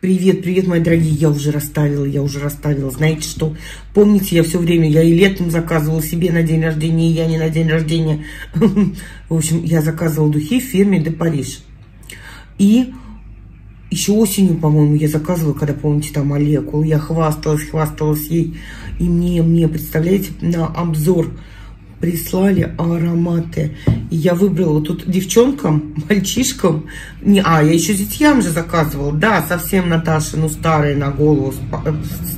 Привет, привет, мои дорогие, я уже расставила, я уже расставила. Знаете что? Помните, я все время, я и летом заказывала себе на день рождения, и я не на день рождения. В общем, я заказывала духи в фирме Де Париж. И еще осенью, по-моему, я заказывала, когда, помните, там молекул, я хвасталась, хвасталась ей. И мне, мне, представляете, на обзор прислали ароматы. И я выбрала тут девчонкам, мальчишкам. Не, а, я еще детьям же заказывала. Да, совсем Наташа, ну, старая на голову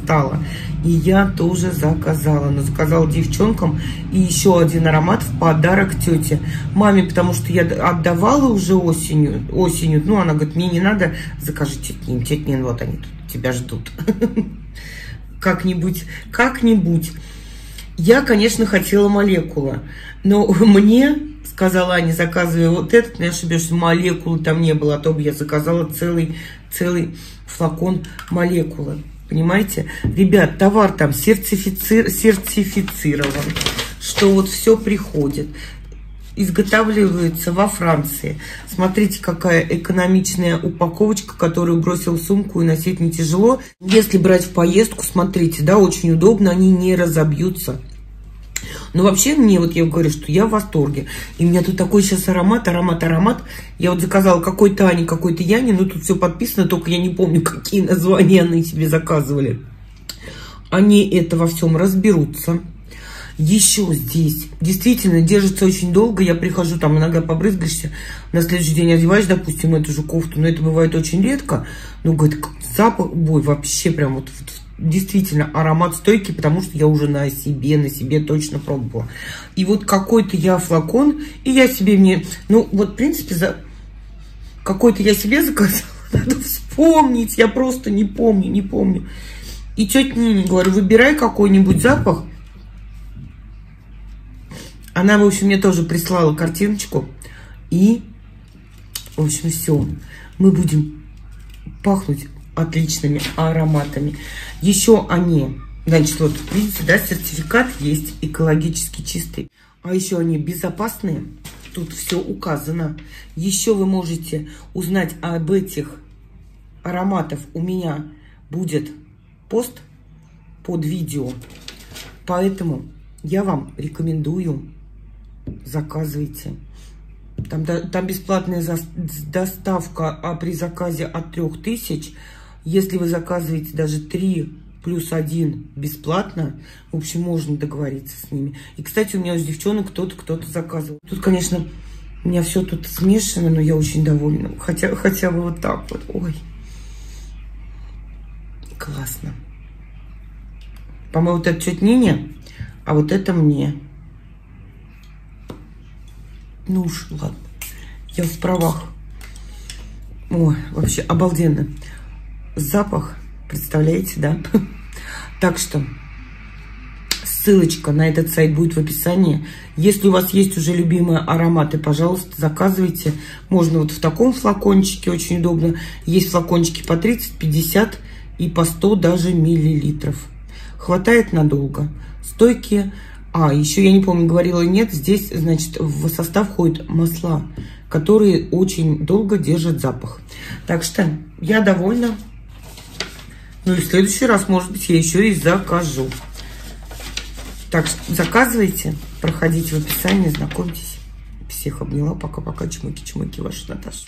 стала. И я тоже заказала. Но заказала девчонкам и еще один аромат в подарок тете. Маме, потому что я отдавала уже осенью. осенью. Ну, она говорит, мне не надо, закажи тетнин. Тетнин, вот они тут тебя ждут. Как-нибудь, как-нибудь. Я, конечно, хотела молекула, но мне, сказала Аня, заказывая вот этот, не ошибешься, молекулы там не было, а то бы я заказала целый, целый флакон молекулы. Понимаете? Ребят, товар там сертифици... сертифицирован, что вот все приходит изготавливается во Франции. Смотрите, какая экономичная упаковочка, которую бросил в сумку и носить не тяжело. Если брать в поездку, смотрите, да, очень удобно, они не разобьются. Но вообще мне, вот я говорю, что я в восторге. И у меня тут такой сейчас аромат, аромат, аромат. Я вот заказала какой-то Ане, какой-то Яне, ну тут все подписано, только я не помню, какие названия они себе заказывали. Они это во всем разберутся. Еще здесь действительно держится очень долго. Я прихожу, там иногда побрызгаешься, на следующий день одеваешь, допустим, эту же кофту, но это бывает очень редко. Ну, говорит, запах, бой, вообще прям вот действительно аромат стойкий, потому что я уже на себе, на себе точно пробовала. И вот какой-то я флакон, и я себе мне, ну вот в принципе, за какой-то я себе заказала, надо вспомнить, я просто не помню, не помню. И тетя Нине говорю, выбирай какой-нибудь запах. Она, в общем, мне тоже прислала картиночку. И, в общем, все. Мы будем пахнуть отличными ароматами. Еще они, значит, вот видите, да, сертификат есть экологически чистый. А еще они безопасные. Тут все указано. Еще вы можете узнать об этих ароматах. У меня будет пост под видео. Поэтому я вам рекомендую заказывайте. Там, там бесплатная доставка а при заказе от 3000 если вы заказываете даже 3 плюс 1 бесплатно, в общем, можно договориться с ними. И, кстати, у меня из девчонок кто-то кто-то заказывал. Тут, конечно, у меня все тут смешано, но я очень довольна. Хотя, хотя бы вот так вот. Ой. Классно. По-моему, вот это чуть Нине, а вот это мне. Ну уж, ладно. Я в правах. Ой, вообще обалденно запах, представляете, да? Так что ссылочка на этот сайт будет в описании. Если у вас есть уже любимые ароматы, пожалуйста, заказывайте. Можно вот в таком флакончике, очень удобно. Есть флакончики по 30, 50 и по 100 даже миллилитров. Хватает надолго. Стойкие. А, еще я не помню, говорила нет, здесь, значит, в состав входят масла, которые очень долго держат запах. Так что я довольна. Ну и в следующий раз, может быть, я еще и закажу. Так что заказывайте, проходите в описании, знакомьтесь. Всех обняла. Пока-пока. Чмоки-чмоки, ваша Наташа.